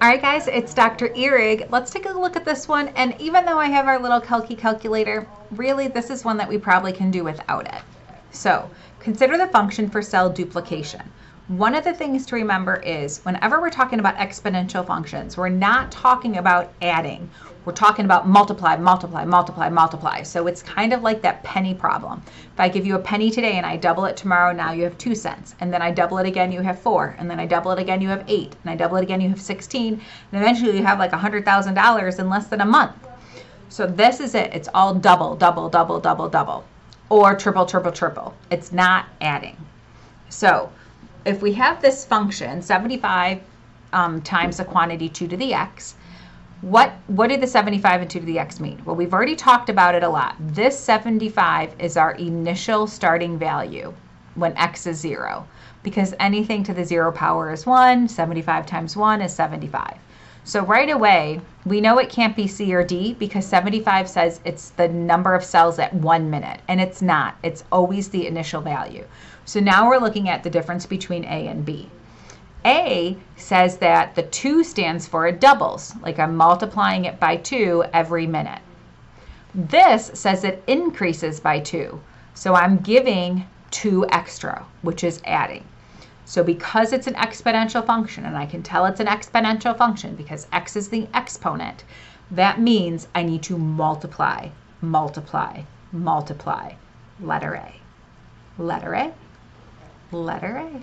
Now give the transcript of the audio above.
All right, guys, it's Dr. Ihrig. Let's take a look at this one. And even though I have our little Calci calculator, really this is one that we probably can do without it. So consider the function for cell duplication. One of the things to remember is whenever we're talking about exponential functions, we're not talking about adding. We're talking about multiply, multiply, multiply, multiply. So it's kind of like that penny problem. If I give you a penny today and I double it tomorrow, now you have two cents. And then I double it again, you have four. And then I double it again, you have eight. And I double it again, you have 16. And eventually you have like $100,000 in less than a month. So this is it. It's all double, double, double, double, double. Or triple, triple, triple. It's not adding. So if we have this function, 75 um, times the quantity 2 to the x, what what did the 75 and 2 to the x mean? Well, we've already talked about it a lot. This 75 is our initial starting value when x is 0 because anything to the 0 power is 1, 75 times 1 is 75. So right away, we know it can't be C or D because 75 says it's the number of cells at one minute, and it's not. It's always the initial value. So now we're looking at the difference between A and B. A says that the 2 stands for it doubles, like I'm multiplying it by 2 every minute. This says it increases by 2, so I'm giving 2 extra, which is adding. So because it's an exponential function, and I can tell it's an exponential function because x is the exponent, that means I need to multiply, multiply, multiply. Letter A. Letter A. Letter A.